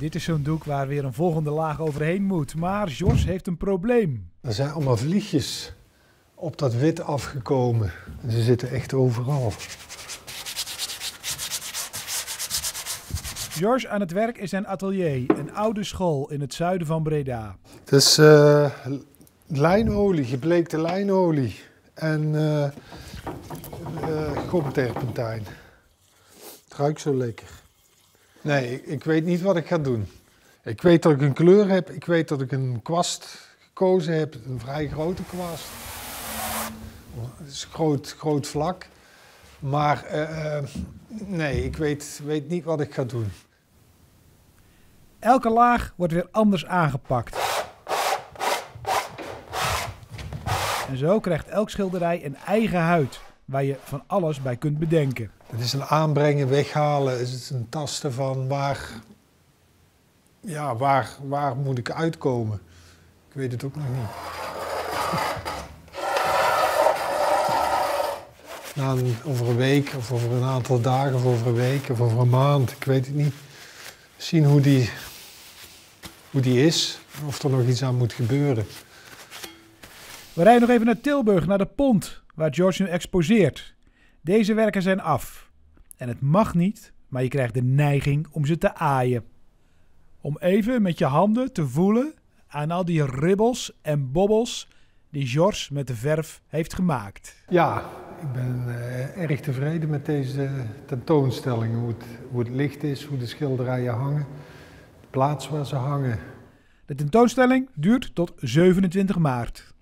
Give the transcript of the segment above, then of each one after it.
Dit is zo'n doek waar weer een volgende laag overheen moet. Maar Jos heeft een probleem. Er zijn allemaal vliegjes op dat wit afgekomen. En ze zitten echt overal. George aan het werk in zijn atelier, een oude school in het zuiden van Breda. Het is eh, lijnolie, gebleekte lijnolie en uh, uh, gomterpentijn. Het ruikt zo lekker. Nee, ik, weet niet wat ik ga doen. Ik weet dat ik een kleur heb, ik weet dat ik een kwast gekozen heb, een vrij grote kwast. Het is groot, groot vlak. Maar nee, ik weet, weet niet wat ik ga doen. Elke laag wordt weer anders aangepakt. En zo krijgt elk schilderij een eigen huid waar je van alles bij kunt bedenken. Het is een aanbrengen, weghalen, het is een tasten van waar, ja, waar, waar moet ik uitkomen. Ik weet het ook nog niet. Na een, over een week of over een aantal dagen of over een week of over een maand, ik weet het niet. Zien hoe die, hoe die is, of er nog iets aan moet gebeuren. We rijden nog even naar Tilburg, naar de pont, waar George nu exposeert. Deze werken zijn af. En het mag niet, maar je krijgt de neiging om ze te aaien. Om even met je handen te voelen aan al die ribbels en bobbels die George met de verf heeft gemaakt. Ja, ik ben uh, erg tevreden met deze tentoonstelling. Hoe het, hoe het licht is, hoe de schilderijen hangen, de plaats waar ze hangen. De tentoonstelling duurt tot 27 maart.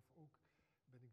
zelf ook ben ik